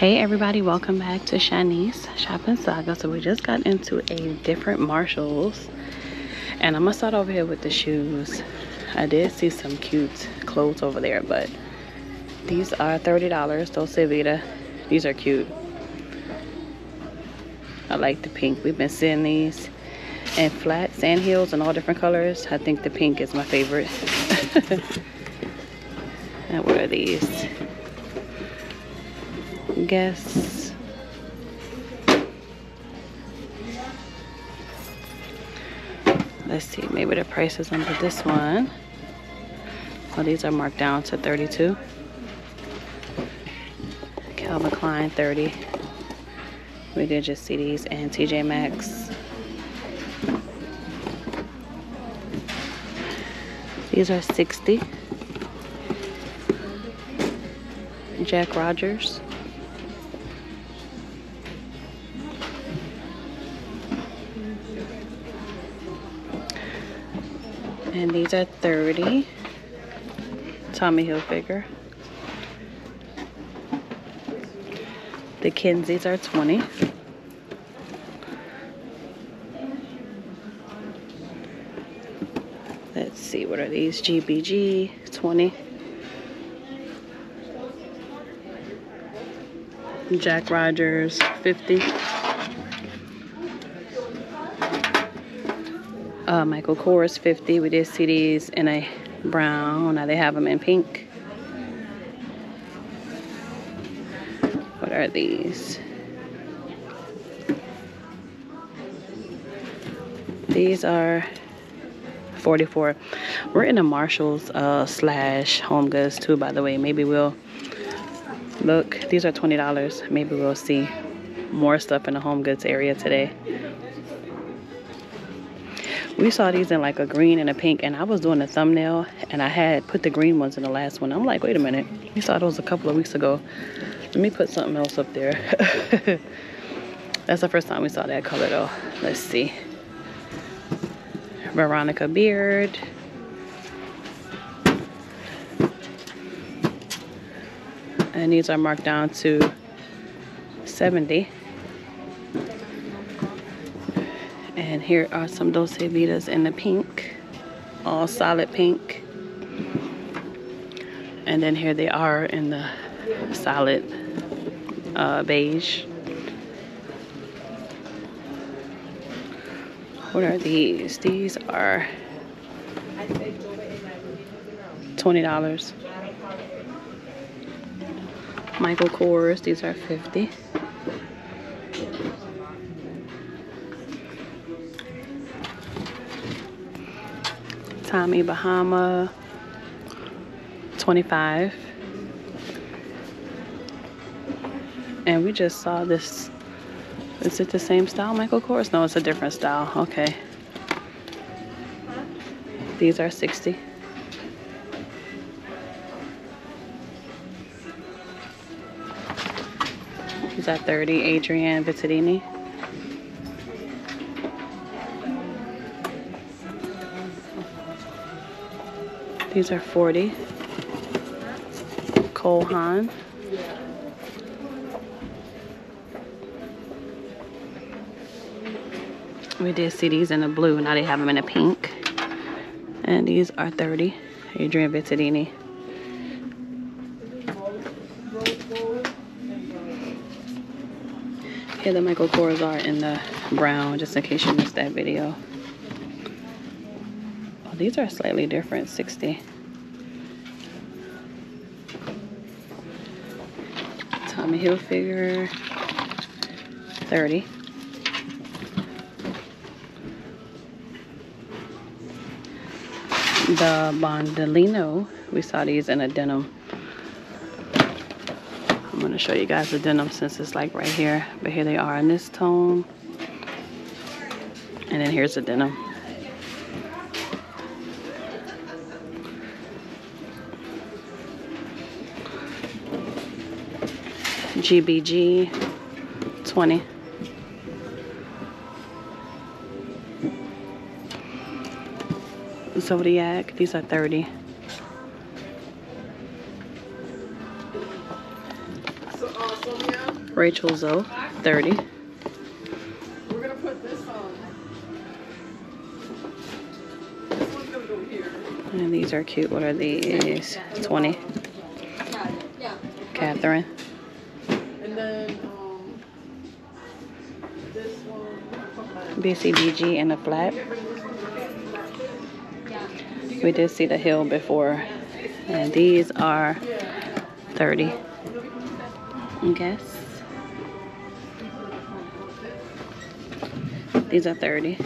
Hey everybody, welcome back to Shanice Shopping Saga. So we just got into a different Marshalls. And I'm gonna start over here with the shoes. I did see some cute clothes over there, but these are $30, Dolce Vita. These are cute. I like the pink. We've been seeing these and flat sand heels in all different colors. I think the pink is my favorite. and what are these? Guess. Let's see, maybe the price is under this one. well these are marked down to 32. Calvin Klein 30. We did just see these and TJ Maxx. These are 60. Jack Rogers. And these are 30. Tommy Hilfiger. The Kinseys are 20. Let's see, what are these? GBG, 20. Jack Rogers, 50. Uh, Michael Kors, 50. We did see these in a brown. Now they have them in pink. What are these? These are 44. We're in a Marshalls uh, slash Home Goods too, by the way. Maybe we'll look. These are $20. Maybe we'll see more stuff in the Home Goods area today. We saw these in like a green and a pink, and I was doing a thumbnail, and I had put the green ones in the last one. I'm like, wait a minute. We saw those a couple of weeks ago. Let me put something else up there. That's the first time we saw that color though. Let's see. Veronica Beard. And these are marked down to 70. And here are some Dolce Vitas in the pink. All solid pink. And then here they are in the solid uh, beige. What are these? These are $20. Michael Kors, these are 50 Tommy Bahama, 25 And we just saw this. Is it the same style, Michael Kors? No, it's a different style. Okay. These are 60 is that 30 Adrienne Vittadini. These are 40 Cole Haan. We did see these in the blue. Now they have them in a pink. And these are 30. Adrienne Vittadini. Here the Michael Kors are in the brown, just in case you missed that video. These are slightly different, 60. Tommy Hilfiger, 30. the Bandolino. We saw these in a denim. I'm going to show you guys the denim since it's like right here. But here they are in this tone. And then here's the denim. GBG 20. Zodiac. These are 30. Uh, Rachel Zoe, 30. We're gonna put this on. This one's gonna go here. And these are cute. What are these? 20. Catherine. Then, um, this one. BCBG in a flat. We did see the hill before. And these are 30. I Guess. These are 30.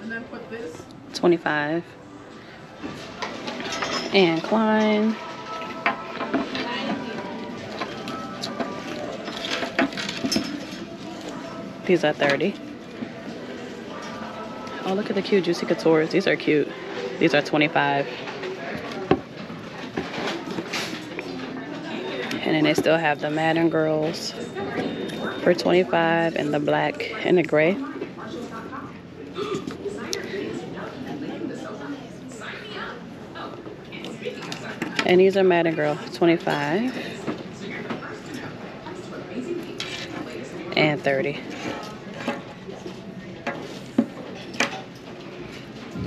And then put this. 25. Anne Klein. These are 30. Oh, look at the cute Juicy Couture. These are cute. These are 25. And then they still have the Madden Girls for 25 and the black and the gray. And these are Madden Girl 25 and 30.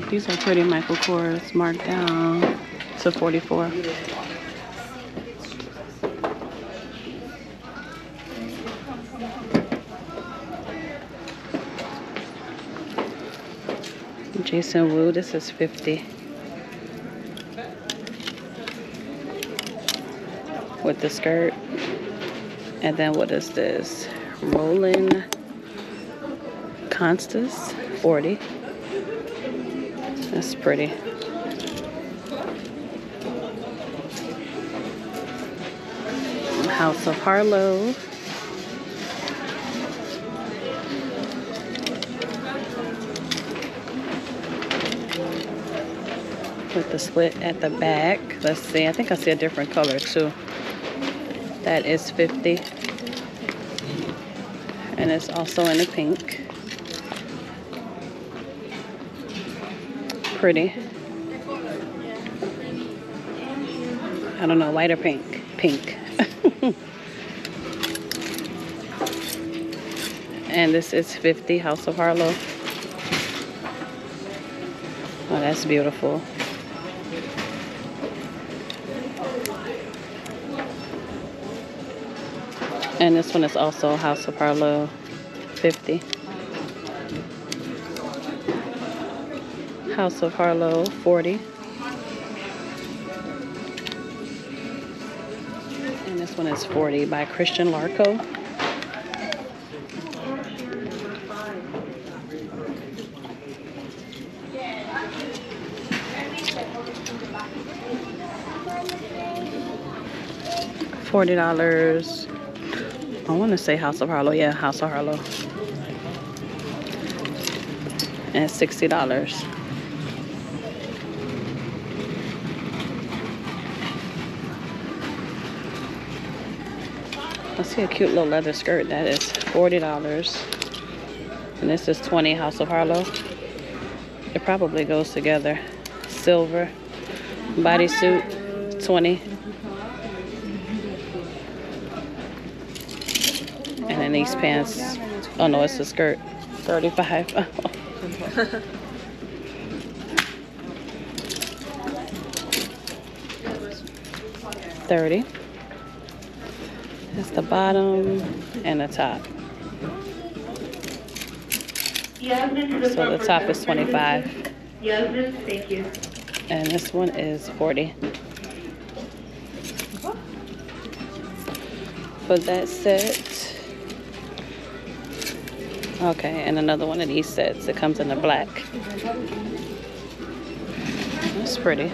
These are pretty Michael Kors marked down to 44. Jason Wu, this is 50. With the skirt. And then what is this? Rolling Constance, 40. That's pretty. House of Harlow. With the split at the back. Let's see. I think I see a different color too. That is 50. And it's also in a pink. Pretty. I don't know, or pink? Pink. and this is 50 House of Harlow. Oh, that's beautiful. And this one is also House of Harlow 50. House of Harlow 40. And this one is 40 by Christian Larco. Forty dollars. I want to say House of Harlow. Yeah, House of Harlow. And sixty dollars. I see a cute little leather skirt. That is $40. And this is 20 House of Harlow. It probably goes together. Silver. Bodysuit, 20. And then these pants. Oh no, it's a skirt. 35. 30. That's the bottom and the top. So the top is 25. Yes, thank you. And this one is 40. For that set. Okay, and another one of these sets. It comes in the black. That's pretty.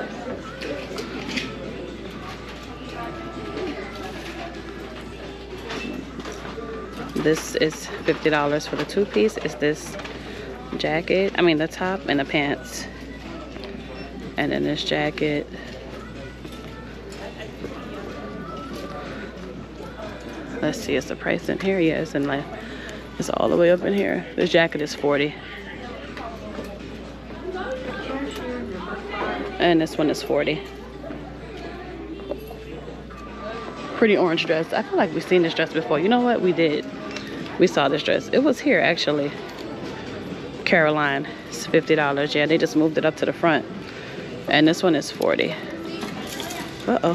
This is $50 for the two piece. Is this jacket? I mean the top and the pants. And then this jacket. Let's see, is the price in here? It's in like, it's all the way up in here. This jacket is 40. And this one is 40. pretty orange dress. I feel like we've seen this dress before. You know what? We did. We saw this dress. It was here actually. Caroline. It's $50. Yeah, they just moved it up to the front. And this one is 40 Uh-oh.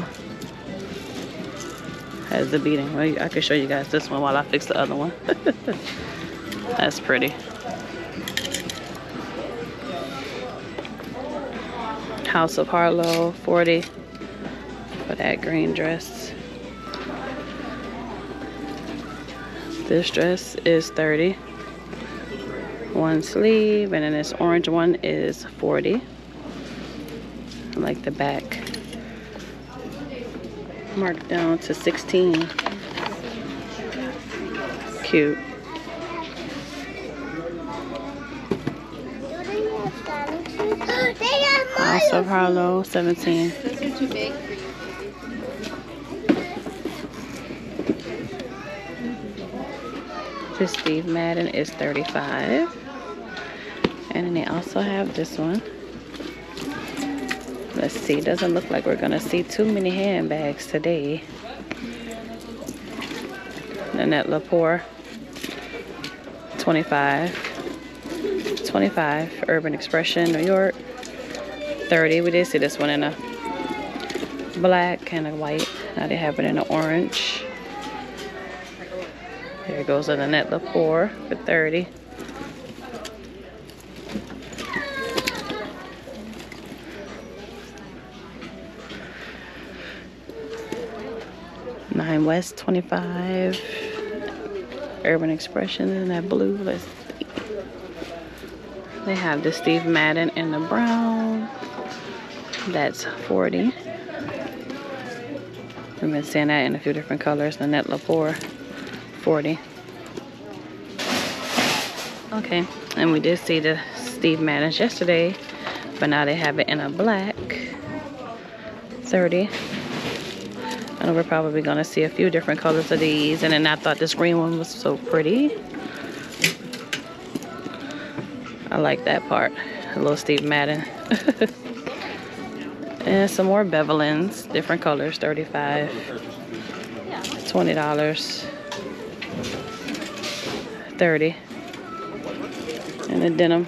Has the beating. Well, I can show you guys this one while I fix the other one. That's pretty. House of Harlow, 40 for that green dress. This dress is 30. One sleeve, and then this orange one is 40. I like the back. Marked down to 16. Cute. House of Harlow, 17. Steve Madden is 35. And then they also have this one. Let's see, doesn't look like we're gonna see too many handbags today. Nanette Lepore, 25. 25, Urban Expression, New York. 30, we did see this one in a black and a white. Now they have it in an orange. There goes a Nanette Lepore for 30. Nine West 25. Urban Expression in that blue. Let's see. They have the Steve Madden in the brown. That's 40. We've been seeing that in a few different colors. Nanette Lepore, 40. Okay, and we did see the Steve Maddens yesterday, but now they have it in a black, 30. I know we're probably gonna see a few different colors of these, and then I thought this green one was so pretty. I like that part, a little Steve Madden. And some more bevelins, different colors, 35 $20. 30 And the denim.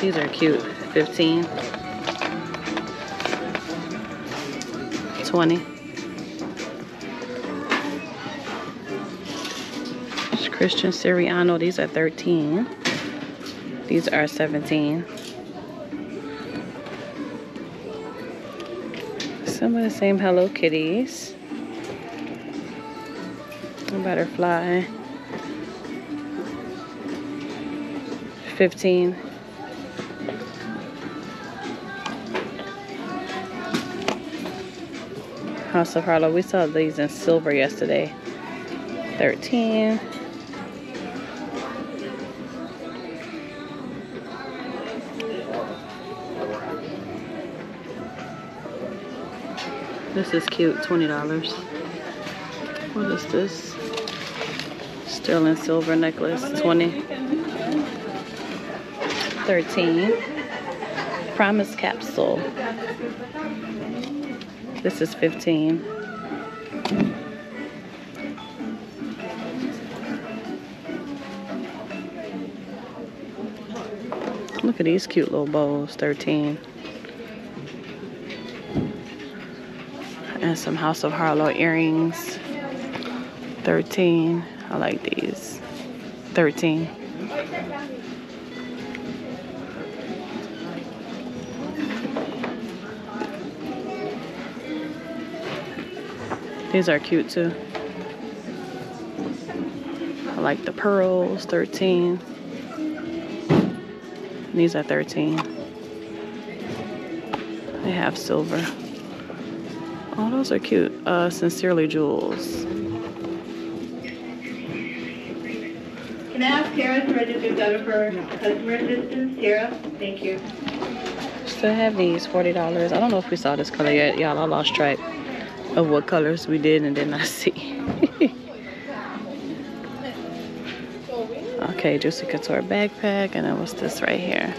These are cute. 15 20 It's Christian Siriano. These are 13 These are 17 Some of the same Hello Kitties. Butterfly. 15. House of Harlow. We saw these in silver yesterday. 13. This is cute, $20. What is this? Sterling silver necklace, 20 13 Promise capsule. This is 15 Look at these cute little bows, 13 and some House of Harlow earrings. 13. I like these. 13. These are cute too. I like the pearls, 13. These are 13. They have silver. Oh, those are cute. Uh, Sincerely Jules. For customer assistance? Sarah. thank you. Still have these, $40. I don't know if we saw this color yet. Y'all, I lost track of what colors we did and did not see. okay, Juicy Couture backpack. And then what's this right here?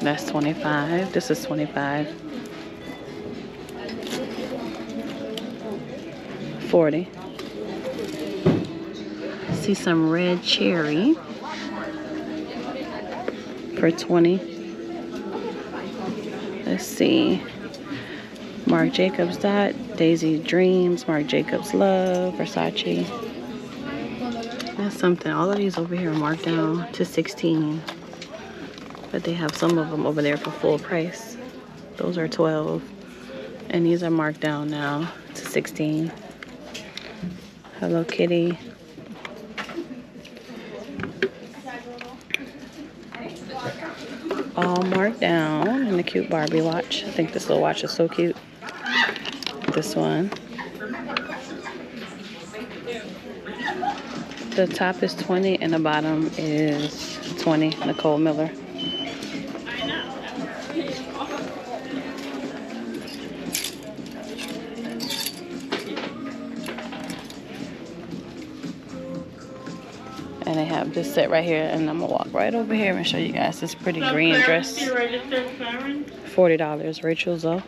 That's 25. This is 25. 40. See some red cherry for 20. Let's see. Marc Jacobs Dot, Daisy Dreams, Marc Jacobs Love, Versace. That's something. All of these over here are marked down to 16. But they have some of them over there for full price. Those are 12. And these are marked down now to 16. Hello Kitty. All marked down and the cute Barbie watch. I think this little watch is so cute. This one. The top is 20 and the bottom is 20. Nicole Miller. And they have this set right here, and I'm gonna walk right over here and show you guys this pretty green dress. Forty dollars, Rachel Zoe.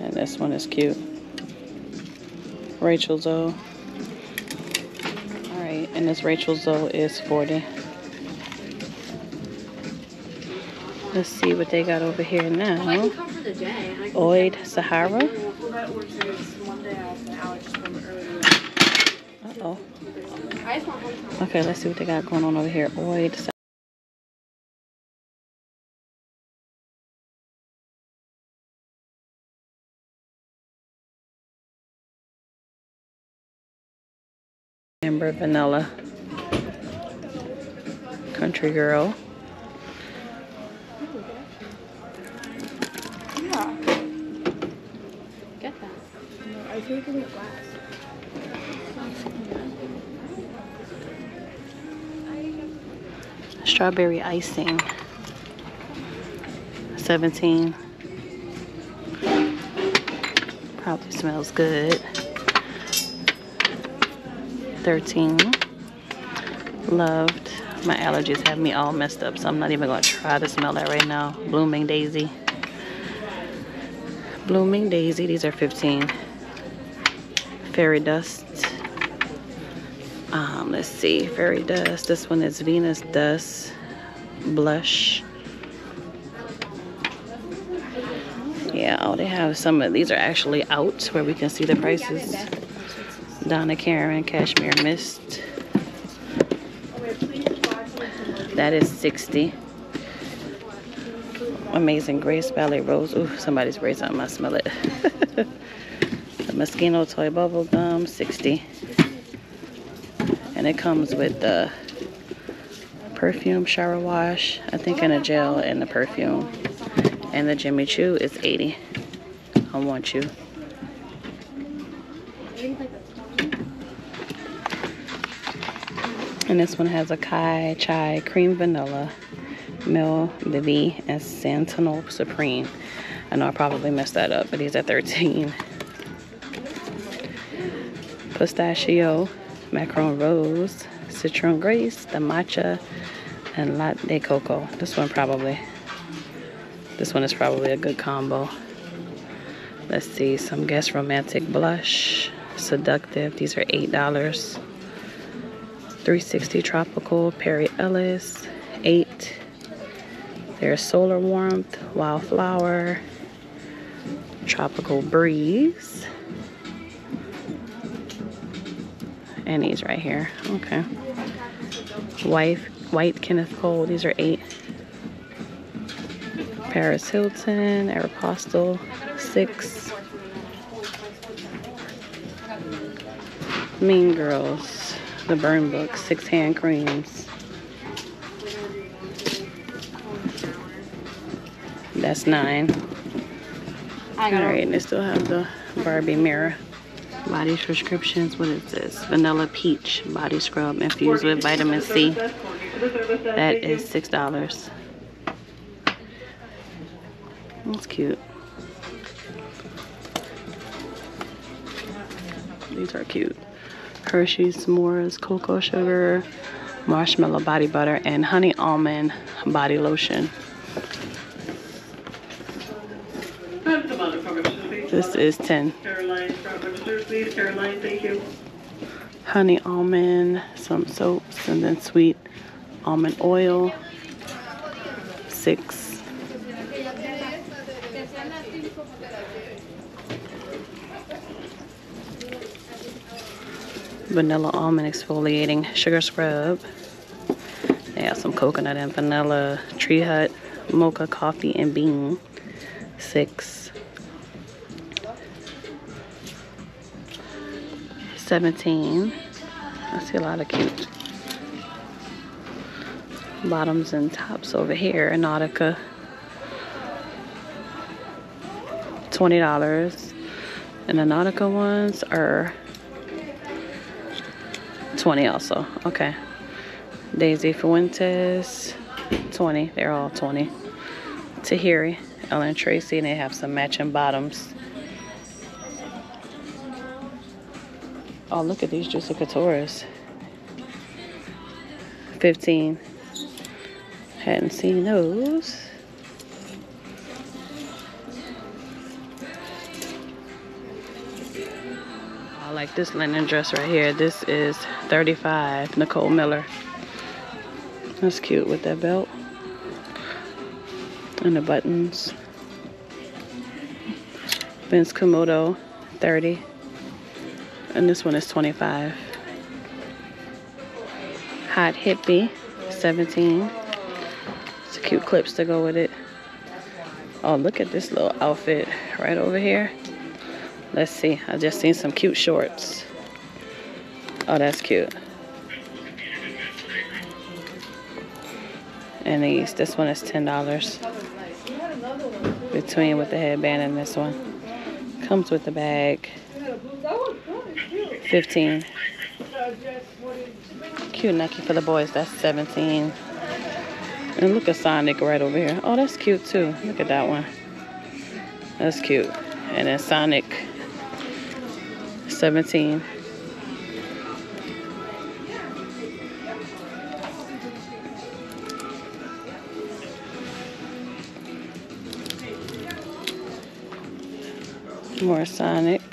And this one is cute. Rachel Zoe. Alright, and this Rachel Zoe is 40. Let's see what they got over here now. Oid Sahara. Okay, let's see what they got going on over here. Sahara. Amber Vanilla. Country Girl. Yeah. Get that. I think it's glass. Strawberry icing. 17. Probably smells good. 13. Loved. My allergies have me all messed up, so I'm not even to try to smell that right now. Blooming Daisy. Blooming Daisy. These are 15. Fairy Dust. Um, let's see. Fairy Dust. This one is Venus Dust. Blush. Yeah, oh, they have some of these are actually out where we can see the prices. Donna Karan Cashmere Mist. That is 60. Amazing Grace Valley Rose. Ooh, somebody's raising. I smell it. the Moschino Toy Bubble Gum, 60. It comes with the perfume shower wash, I think, and a gel and the perfume. And the Jimmy Choo is 80. I want you. And this one has a Kai Chai Cream Vanilla, Mil Vivi, and Santanol Supreme. I know I probably messed that up, but these are 13. Pistachio, Macaron Rose, Citron Grace, the Matcha, and Latte Cocoa. This one probably, this one is probably a good combo. Let's see, some Guess Romantic Blush, Seductive. These are $8. 360 Tropical, Perry Ellis, 8 There's Solar Warmth, Wildflower, Tropical Breeze, and these right here. Okay. White, White Kenneth Cole, these are 8 Paris Hilton, Aeropostale, 6 Mean Girls the burn book, six hand creams. That's nine. All right, and they still have the Barbie mirror. Body prescriptions, what is this? Vanilla peach body scrub infused with vitamin C. That is $6. That's cute. These are cute. Hershey's S'mores Cocoa Sugar marshmallow body butter, and honey almond body lotion. This is 10. Please. Caroline, thank you. Honey almond, some soaps, and then sweet almond oil. Six. Vanilla almond exfoliating sugar scrub. They have some coconut and vanilla tree hut, mocha coffee and bean. Six. 17. I see a lot of cute bottoms and tops over here. in Nautica. $20. And the Nautica ones are 20 also. Okay. Daisy Fuentes, 20. They're all 20. Tahari, Ellen Tracy, and they have some matching bottoms. Oh, look at these Juicy Couture's. 15. Hadn't seen those. I like this linen dress right here. This is 35. Nicole Miller. That's cute with that belt. And the buttons. Vince Camuto, 30. And this one is 25. Hot Hippie, 17. It's a cute clips to go with it. Oh, look at this little outfit right over here. Let's see. I just seen some cute shorts. Oh, that's cute. And these, this one is $10. Between with the headband and this one. Comes with the bag. 15. Cute Nike for the boys, that's 17. And look at Sonic right over here. Oh, that's cute too. Look at that one. That's cute. And then Sonic, 17. More Sonic.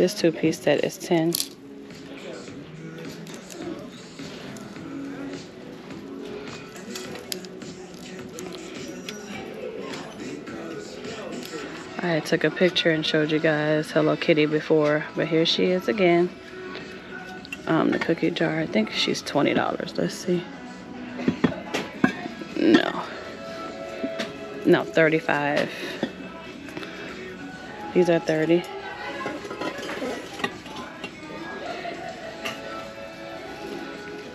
This two-piece set is 10. I took a picture and showed you guys Hello Kitty before, but here she is again. Um, the cookie jar, I think she's $20. Let's see. No. No, 35. These are 30.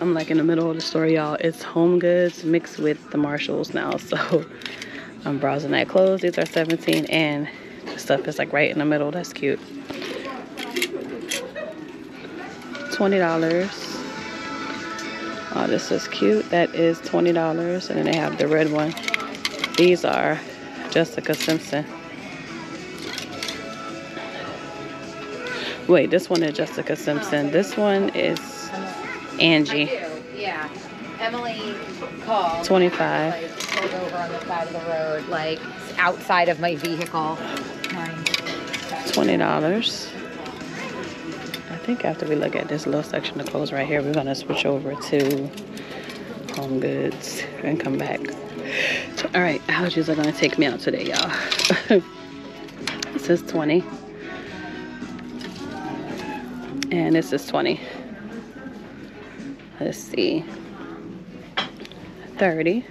I'm like in the middle of the store, y'all. It's Home Goods mixed with the Marshalls now, so I'm browsing that clothes. These are 17 and the stuff is like right in the middle. That's cute. $20. Oh, this is cute. That is $20. And then they have the red one. These are Jessica Simpson. Wait, this one is Jessica Simpson. This one is Angie. Yeah. Emily called. 25. Like, pulled over on the side of the road, like outside of my vehicle. Twenty dollars. I think after we look at this little section of clothes right here, we're gonna switch over to Home Goods and come back. All right, allergies are gonna take me out today, y'all. this is 20. And this is 20. Let's see. 30.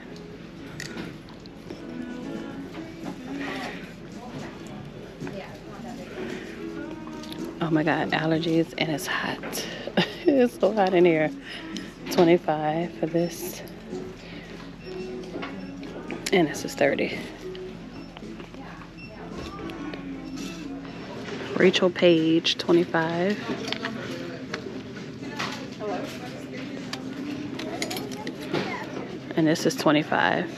Oh my god, allergies and it's hot. it's so hot in here. 25 for this. And this is 30. Rachel Page, 25. And this is 25.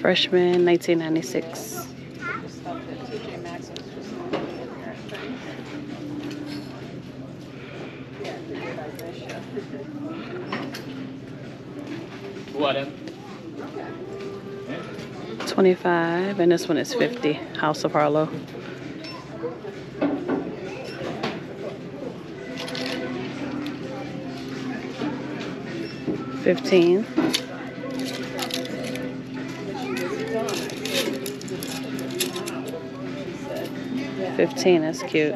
Freshman, 1996. What? 25 and this one is 50 house of harlow Fifteen. Fifteen, that's cute.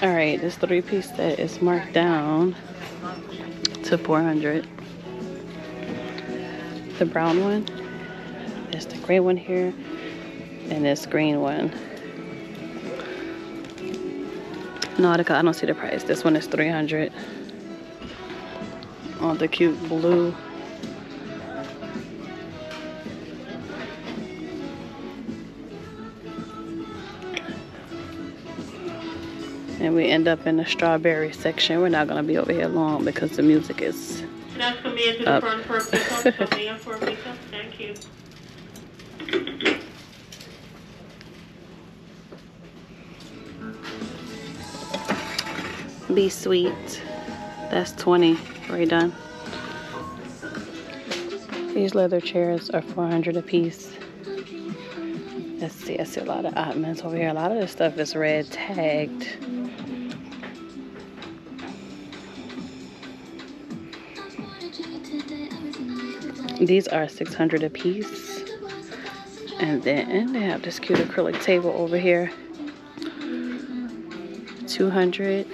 All right, this three piece set is marked down to 400. The brown one, there's the gray one here, and this green one. Nautica, I don't see the price. This one is 300. Oh, the cute blue. And we end up in the strawberry section. We're not going to be over here long because the music is Can I come in to the front for a pickup? Come in for a pickup? Thank you. Be Sweet. That's 20. Already done. These leather chairs are 400 a piece. Let's see, I see a lot of oddments over here. A lot of this stuff is red tagged. These are 600 a piece. And then they have this cute acrylic table over here. 200.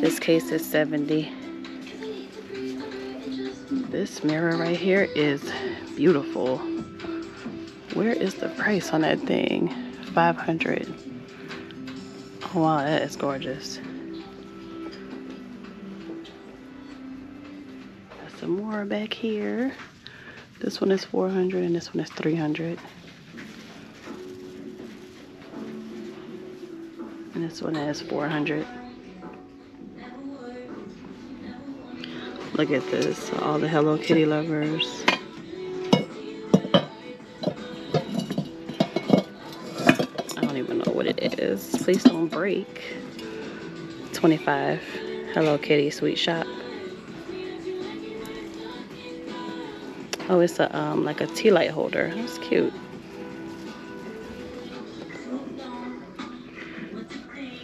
This case is 70. This mirror right here is beautiful. Where is the price on that thing? 500. Oh, wow, that is gorgeous. Got some more back here. This one is 400 and this one is 300. And this one is 400. Look at this, all the Hello Kitty lovers. I don't even know what it is. Please don't break. 25 Hello Kitty Sweet Shop. Oh, it's a um like a tea light holder. That's cute.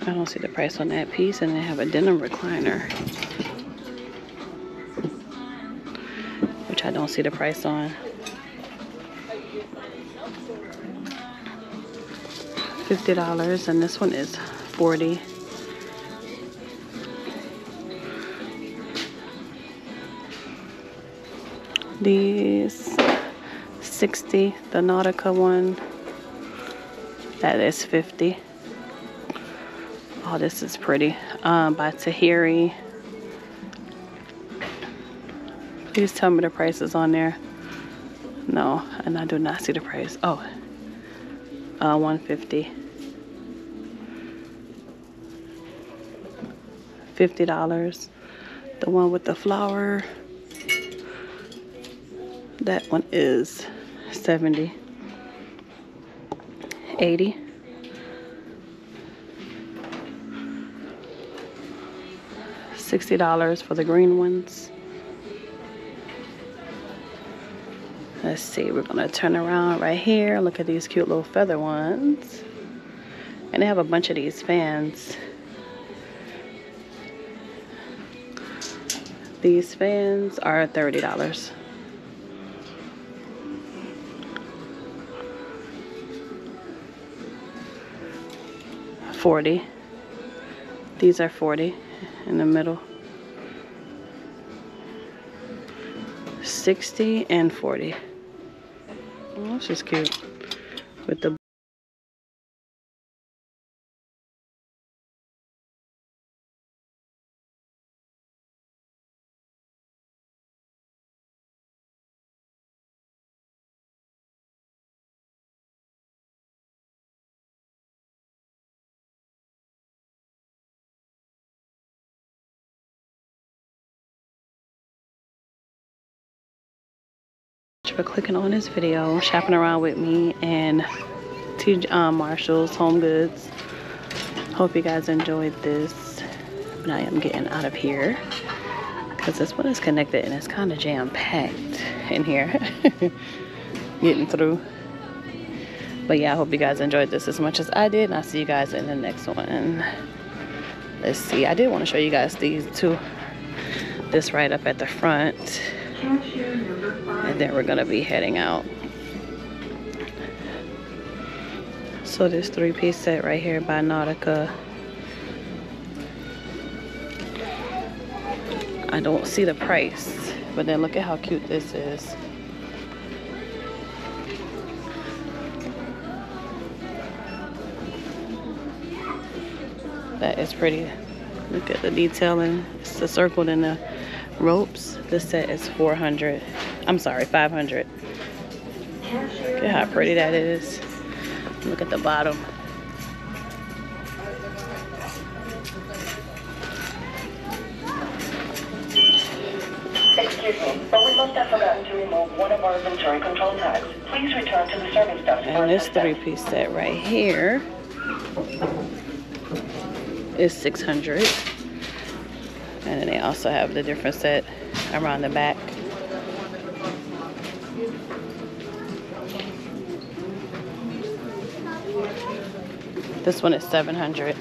I don't see the price on that piece, and they have a denim recliner, don't see the price on. Fifty dollars, and this one is forty. These sixty. The Nautica one. That is fifty. Oh, this is pretty. Um, by Tahari. Please tell me the prices on there. No, and I do not see the price. Oh, uh, 150. Fifty dollars. The one with the flower. That one is 70. 80. Sixty dollars for the green ones. Let's see, we're gonna turn around right here. Look at these cute little feather ones. And they have a bunch of these fans. These fans are $30. Forty. These are forty in the middle. Sixty and forty. This cute. With the for clicking on this video, shopping around with me, and T um, Marshalls Home Goods. Hope you guys enjoyed this. But I am getting out of here because this one is connected and it's kind of jam packed in here. getting through. But yeah, I hope you guys enjoyed this as much as I did, and I'll see you guys in the next one. Let's see. I did want to show you guys these two. This right up at the front. And then we're gonna be heading out. So this three-piece set right here by Nautica. I don't see the price, but then look at how cute this is. That is pretty. Look at the detailing. It's the circle in the ropes. This set is 400. I'm sorry, 500. Look at how pretty that is. Look at the bottom. Excuse me, but we must have forgotten to remove one of our inventory control tags. Please return to the service desk And this three-piece set right here is 600. And then they also have the different set around the back. This one is 700.